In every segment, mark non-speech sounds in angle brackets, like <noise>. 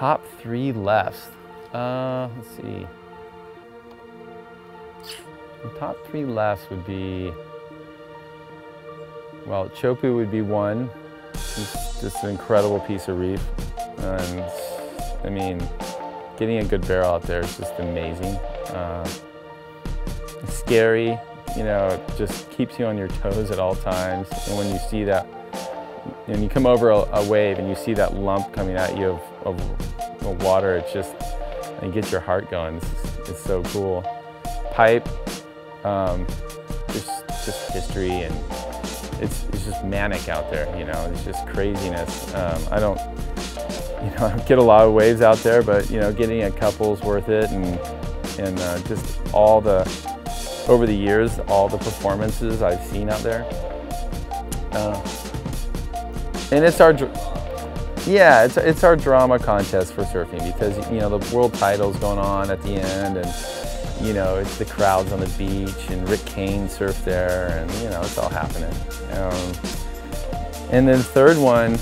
Top three lefts. Uh, let's see. The top three lefts would be, well, Teahupoo would be one. It's just an incredible piece of reef. And I mean, getting a good barrel out there is just amazing. Uh, scary, you know, it just keeps you on your toes at all times. And when you see that, when you come over a, a wave and you see that lump coming at you of, of, of water, it's just, it gets your heart going. It's, it's so cool. Pipe, um, just, just history and it's, it's just manic out there, you know, it's just craziness. Um, I don't, you know, <laughs> I get a lot of waves out there, but you know, getting a couple's worth it and, and uh, just all the, over the years, all the performances I've seen out there. Uh, and it's our, yeah, it's, it's our drama contest for surfing because, you know, the world title's going on at the end and, you know, it's the crowds on the beach and Rick Kane surfed there and, you know, it's all happening. Um, and then third one,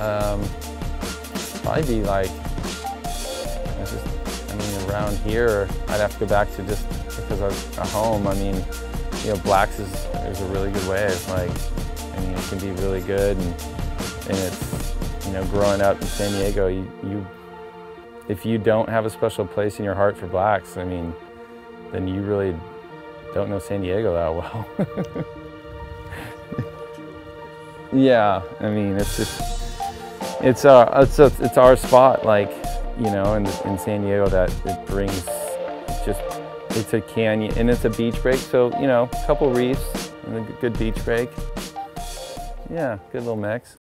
um, probably be like, just, I mean, around here, I'd have to go back to just because I was at home. I mean, you know, Blacks is, is a really good wave. Like, I mean, it can be really good, and, and it's, you know, growing up in San Diego, you, you, if you don't have a special place in your heart for Blacks, I mean, then you really don't know San Diego that well. <laughs> yeah, I mean, it's just, it's our, it's, a, it's our spot, like, you know, in, in San Diego that it brings just, it's a canyon and it's a beach break. So, you know, a couple reefs and a good beach break. Yeah, good little mix.